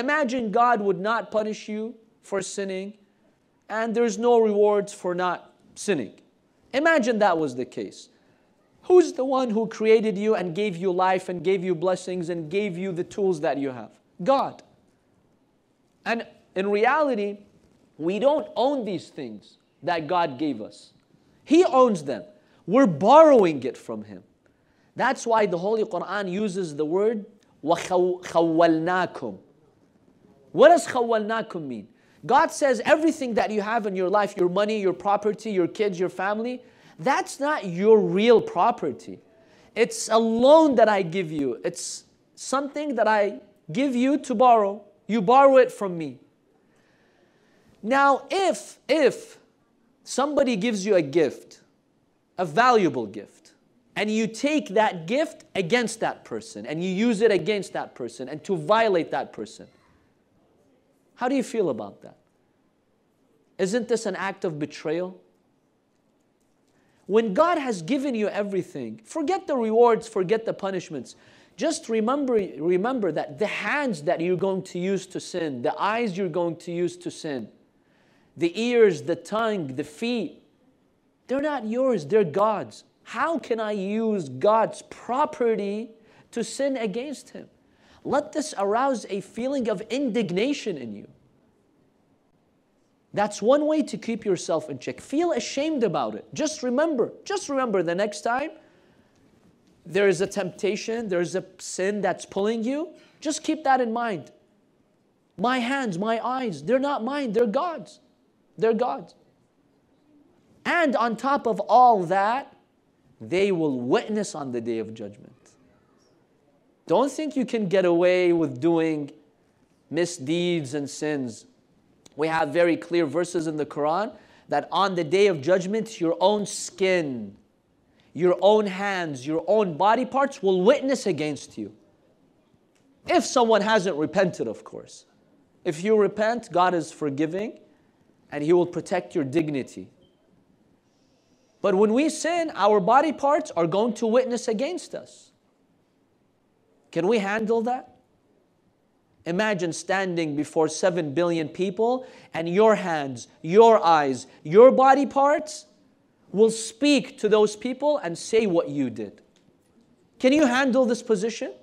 Imagine God would not punish you for sinning and there's no rewards for not sinning. Imagine that was the case. Who's the one who created you and gave you life and gave you blessings and gave you the tools that you have? God. And in reality, we don't own these things that God gave us. He owns them. We're borrowing it from Him. That's why the Holy Quran uses the word وَخَوَّلْنَاكُمْ. what does khawalnakum mean? God says everything that you have in your life, your money, your property, your kids, your family, that's not your real property. It's a loan that I give you. It's something that I give you to borrow. You borrow it from me. Now, if, if somebody gives you a gift, a valuable gift, and you take that gift against that person, and you use it against that person, and to violate that person, how do you feel about that? Isn't this an act of betrayal? When God has given you everything, forget the rewards, forget the punishments. Just remember, remember that the hands that you're going to use to sin, the eyes you're going to use to sin, the ears, the tongue, the feet, they're not yours, they're God's. How can I use God's property to sin against Him? Let this arouse a feeling of indignation in you. That's one way to keep yourself in check. Feel ashamed about it. Just remember, just remember the next time there is a temptation, there's a sin that's pulling you, just keep that in mind. My hands, my eyes, they're not mine, they're God's. They're God's. And on top of all that, they will witness on the day of judgment. Don't think you can get away with doing misdeeds and sins we have very clear verses in the Quran that on the day of judgment, your own skin, your own hands, your own body parts will witness against you. If someone hasn't repented, of course. If you repent, God is forgiving and He will protect your dignity. But when we sin, our body parts are going to witness against us. Can we handle that? Imagine standing before 7 billion people and your hands, your eyes, your body parts will speak to those people and say what you did. Can you handle this position?